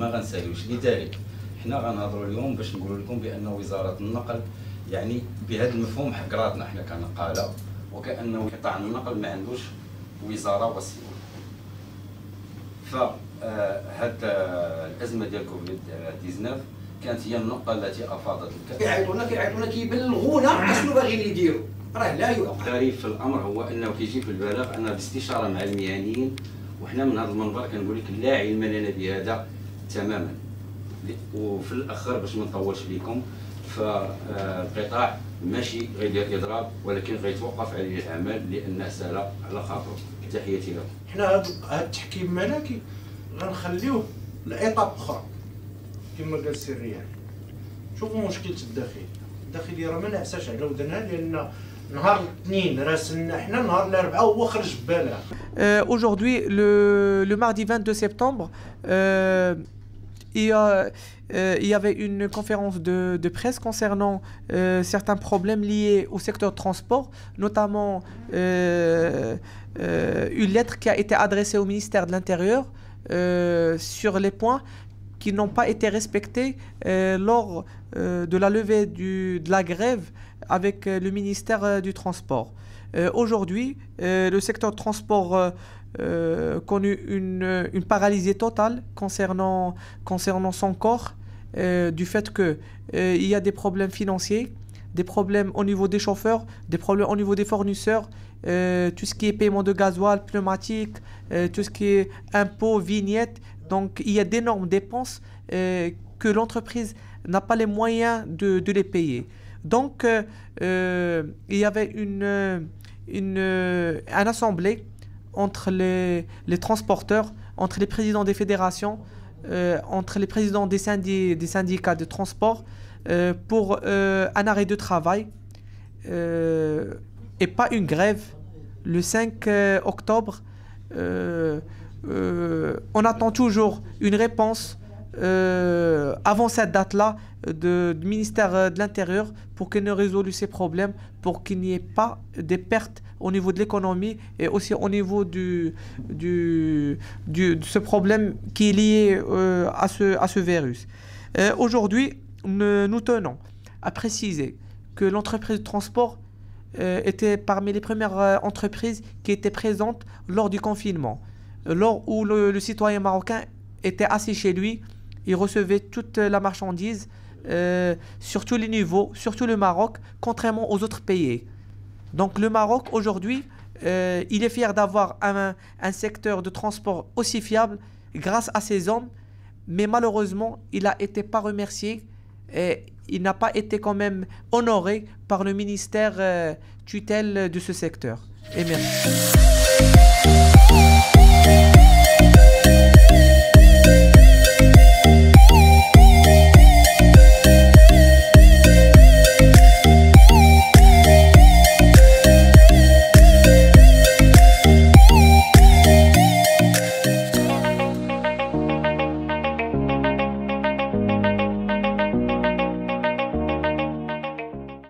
غنساليوش لذلك حنا غنهضروا اليوم باش نقولوا لكم بأن وزارة النقل يعني بهذا المفهوم حقراتنا حنا كنقالة وكأنه قطاع النقل ما عندوش وزارة وسيلة. فهاد الأزمة ديال كوفيد 19 كانت هي النقطة التي أفاضت الكثير. كيعيطونا كيعيطونا كيبلغونا أشنو باغيين يديروا. راه لا يعقل الغريب في الأمر هو أنه كيجي في البلاغ أن باستشاره مع المهنيين وحنا من هذا المنبر كنقول لك لا علم لنا بهذا. تماما. وفي الآخر باش ما نطولش لكم فالقطاع ماشي غيدير اضراب ولكن غيتوقف عليه العمل لأنه سال على خاطره. تحياتي لكم. حنا هاد هاد التحكيم الملكي غنخليوه لايطاب أخرى كما قال السي ريان. شوفوا مشكلة الداخليه الداخليه راه ما نعساش على ودنها لأن نهار الاثنين راسلنا حنا نهار الاربعاء هو خرج ببلاغ Euh, Aujourd'hui, le, le mardi 22 septembre, euh, il, y a, euh, il y avait une conférence de, presse concernant euh, certains problèmes liés au secteur transport, notamment euh, une lettre qui a été adressée au ministère de l'Intérieur sur les points qui n'ont pas été respectés euh, lors euh, de la levée du- de la grève avec euh, le ministère du Transport. Aujourd'hui, le secteur transport connu une, une paralysie totale concernant, concernant son corps, du fait euh, il y a des problèmes financiers, des problèmes au niveau des chauffeurs, des problèmes au niveau des fournisseurs, tout ce qui est paiement de gasoil, pneumatique, tout ce qui est impôts, vignettes. Donc il y a d'énormes dépenses euh, que l'entreprise n'a pas les moyens de, les payer. Donc euh, euh, il y avait une, une, un assemblée entre les, transporteurs, entre les présidents des fédérations, entre les présidents des, syndi- des syndicats de transport pour un arrêt de travail et pas une grève le 5 euh, octobre. Euh, on attend toujours une réponse euh, avant cette date-là du ministère euh, de l'Intérieur pour qu'il ne résolve ces problèmes, pour qu'il n'y ait pas des pertes au niveau de l'économie et aussi au niveau de ce problème qui est lié à, ce, virus. Aujourd'hui, nous, tenons à préciser que l'entreprise de transport était parmi les premières entreprises qui étaient présentes lors du confinement. Lors où le, citoyen marocain était assis chez lui, il recevait toute la marchandise euh, sur tous les niveaux, surtout le Maroc, contrairement aux autres pays. Donc le Maroc aujourd'hui, euh, il est fier d'avoir un, un secteur de transport aussi fiable grâce à ces hommes, mais malheureusement, il n'a été pas remercié et il n'a pas été quand même honoré par le ministère euh, tutelle de ce secteur. Et merci.